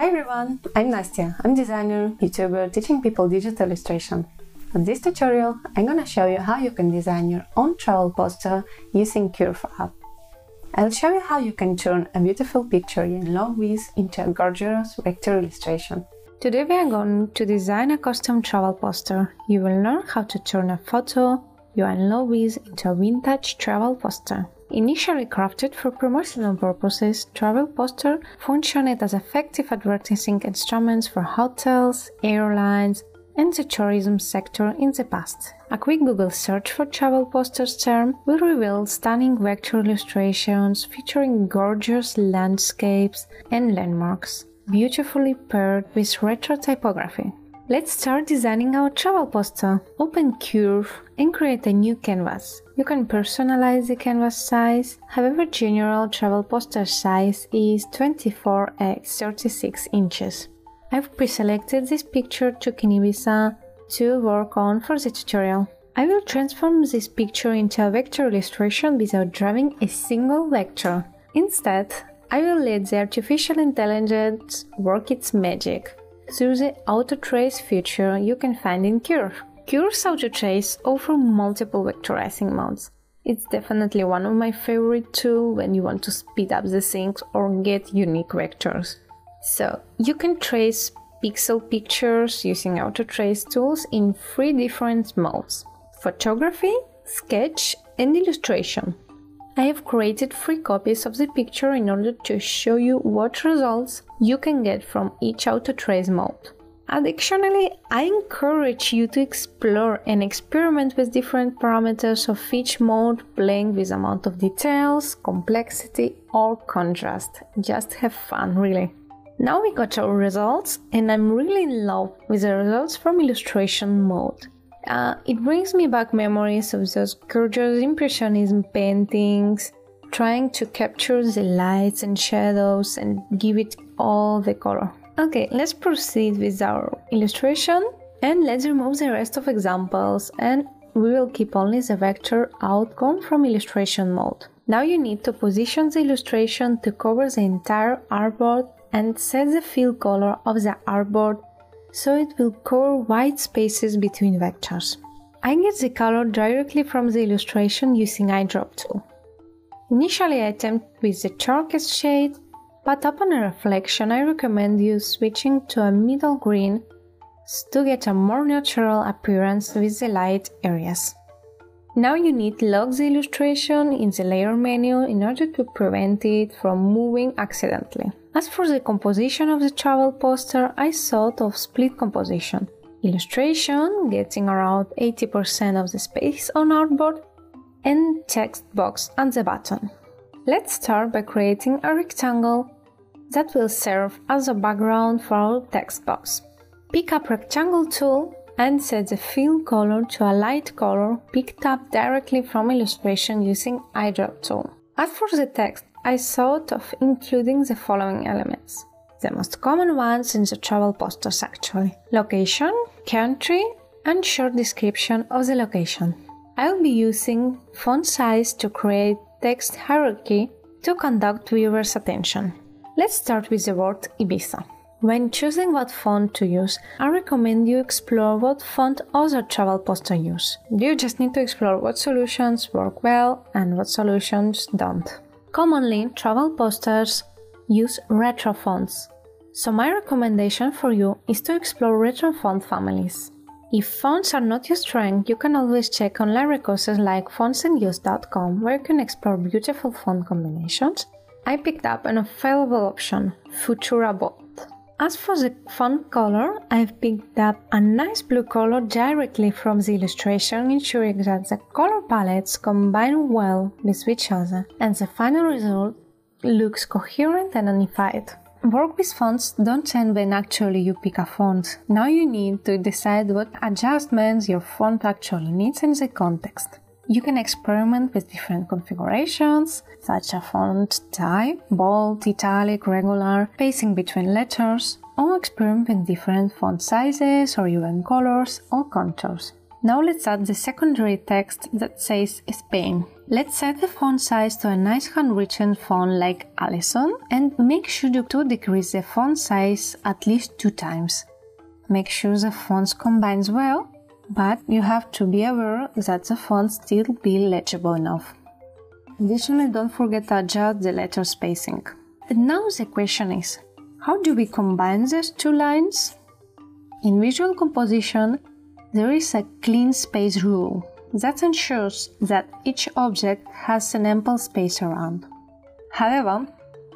Hi everyone, I'm Nastya. I'm designer, YouTuber, teaching people digital illustration. In this tutorial, I'm gonna show you how you can design your own travel poster using Curve app. I'll show you how you can turn a beautiful picture in low vis into a gorgeous vector illustration. Today we are going to design a custom travel poster. You will learn how to turn a photo you in low vis into a vintage travel poster. Initially crafted for promotional purposes, travel posters functioned as effective advertising instruments for hotels, airlines, and the tourism sector in the past. A quick Google search for travel posters term will reveal stunning vector illustrations featuring gorgeous landscapes and landmarks, beautifully paired with retro typography. Let's start designing our travel poster. Open Curve and create a new canvas. You can personalize the canvas size, however general travel poster size is 24 x 36 inches. I've pre-selected this picture to Ibiza to work on for the tutorial. I will transform this picture into a vector illustration without drawing a single vector. Instead, I will let the artificial intelligence work its magic through the auto trace feature you can find in Curve. Curve's auto trace offers multiple vectorizing modes. It's definitely one of my favorite tools when you want to speed up the things or get unique vectors. So, you can trace pixel pictures using auto trace tools in three different modes photography, sketch, and illustration. I have created three copies of the picture in order to show you what results you can get from each auto trace mode. Additionally, I encourage you to explore and experiment with different parameters of each mode, playing with amount of details, complexity, or contrast. Just have fun, really. Now we got our results, and I'm really in love with the results from illustration mode. Uh, it brings me back memories of those gorgeous Impressionism paintings, trying to capture the lights and shadows and give it all the color. Okay, let's proceed with our illustration and let's remove the rest of examples and we will keep only the vector outcome from illustration mode. Now you need to position the illustration to cover the entire artboard and set the fill color of the artboard so it will cover white spaces between vectors. I get the color directly from the illustration using eyedrop tool. Initially I attempt with the darkest shade, but upon a reflection I recommend you switching to a middle green to get a more natural appearance with the light areas. Now you need lock the illustration in the layer menu in order to prevent it from moving accidentally. As for the composition of the travel poster, I thought of split composition. Illustration, getting around 80% of the space on artboard, and text box at the button. Let's start by creating a rectangle that will serve as a background for our text box. Pick up rectangle tool and set the fill color to a light color picked up directly from illustration using eyedrop tool. As for the text, I thought of including the following elements. The most common ones in the travel posters actually. Location, country, and short description of the location. I'll be using font size to create text hierarchy to conduct viewers' attention. Let's start with the word Ibiza. When choosing what font to use, I recommend you explore what font other travel posters use. You just need to explore what solutions work well and what solutions don't. Commonly, travel posters use retro fonts, so my recommendation for you is to explore retro font families. If fonts are not your strength, you can always check online resources like fontsinuse.com where you can explore beautiful font combinations. I picked up an available option, Futura Bold. As for the font color, I've picked up a nice blue color directly from the illustration, ensuring that the color palettes combine well with each other and the final result looks coherent and unified. Work with fonts don't end when actually you pick a font. Now you need to decide what adjustments your font actually needs in the context. You can experiment with different configurations, such as font type, bold, italic, regular, spacing between letters, or experiment with different font sizes or even colors or contours. Now let's add the secondary text that says Spain. Let's set the font size to a nice handwritten font like Allison and make sure to decrease the font size at least two times. Make sure the font combines well, but you have to be aware that the font still be legible enough. Additionally, don't forget to adjust the letter spacing. And now the question is, how do we combine these two lines? In visual composition, there is a clean space rule that ensures that each object has an ample space around. However,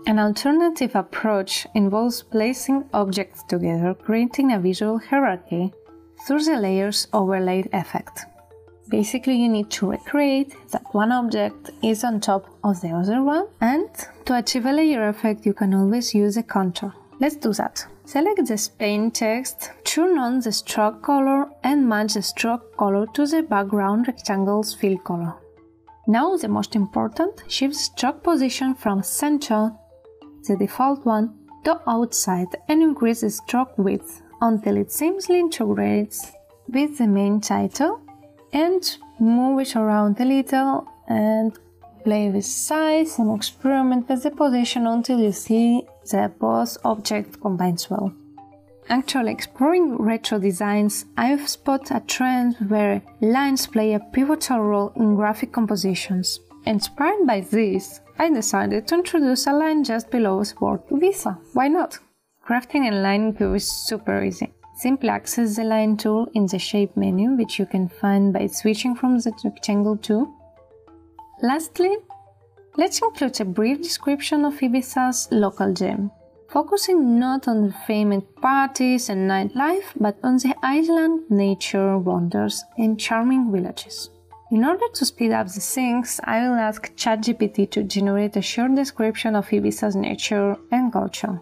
an alternative approach involves placing objects together, creating a visual hierarchy through the layers overlaid effect. Basically, you need to recreate that one object is on top of the other one, and to achieve a layer effect, you can always use a contour. Let's do that. Select the Spain text, turn on the stroke color and match the stroke color to the background rectangle's fill color. Now the most important, shift stroke position from center, the default one, to outside and increase the stroke width until it seamlessly integrates with the main title and move it around a little and play with size and experiment with the position until you see the both object combines well. Actually, exploring retro designs, I've spotted a trend where lines play a pivotal role in graphic compositions. Inspired by this, I decided to introduce a line just below the word Ibiza. Why not? Crafting a line view is super easy. Simply access the line tool in the shape menu, which you can find by switching from the rectangle to. Lastly, Let's include a brief description of Ibiza's local gem, focusing not on the famous parties and nightlife, but on the island nature wonders and charming villages. In order to speed up the things, I will ask ChatGPT to generate a short description of Ibiza's nature and culture.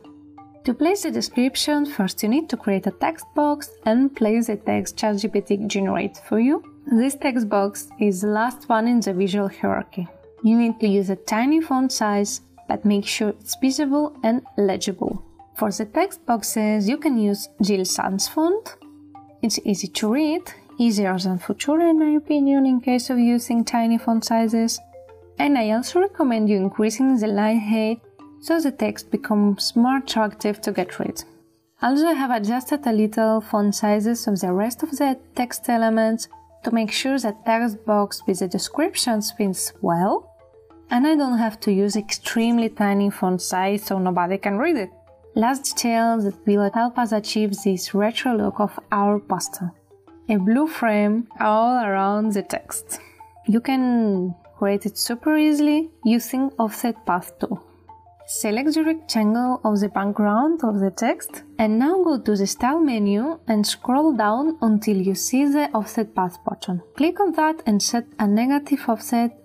To place the description, first you need to create a text box and place the text ChatGPT generates for you. This text box is the last one in the visual hierarchy. You need to use a tiny font size, but make sure it's visible and legible. For the text boxes, you can use Gill Sans font. It's easy to read, easier than Futura in my opinion in case of using tiny font sizes. And I also recommend you increasing the line height so the text becomes more attractive to get read. Also, I have adjusted a little font sizes of the rest of the text elements to make sure that text box with the descriptions fits well and I don't have to use extremely tiny font size so nobody can read it. Last detail that will help us achieve this retro look of our poster. A blue frame all around the text. You can create it super easily using offset path tool. Select the rectangle of the background of the text and now go to the style menu and scroll down until you see the offset path button. Click on that and set a negative offset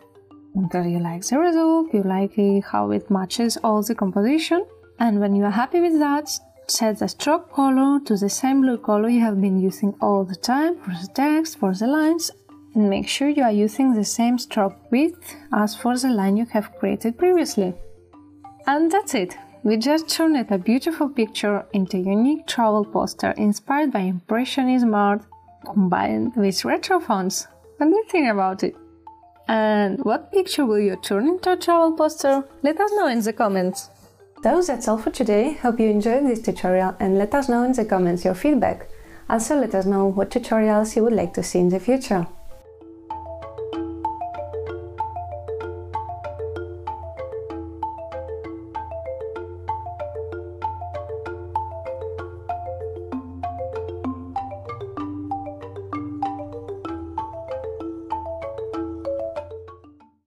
until you like the result, you like how it matches all the composition, and when you are happy with that, set the stroke color to the same blue color you have been using all the time for the text, for the lines, and make sure you are using the same stroke width as for the line you have created previously. And that's it! We just turned a beautiful picture into a unique travel poster inspired by Impressionism art combined with retro fonts. What do you think about it? And what picture will you turn into a travel poster? Let us know in the comments. So that's all for today. Hope you enjoyed this tutorial and let us know in the comments your feedback. Also let us know what tutorials you would like to see in the future.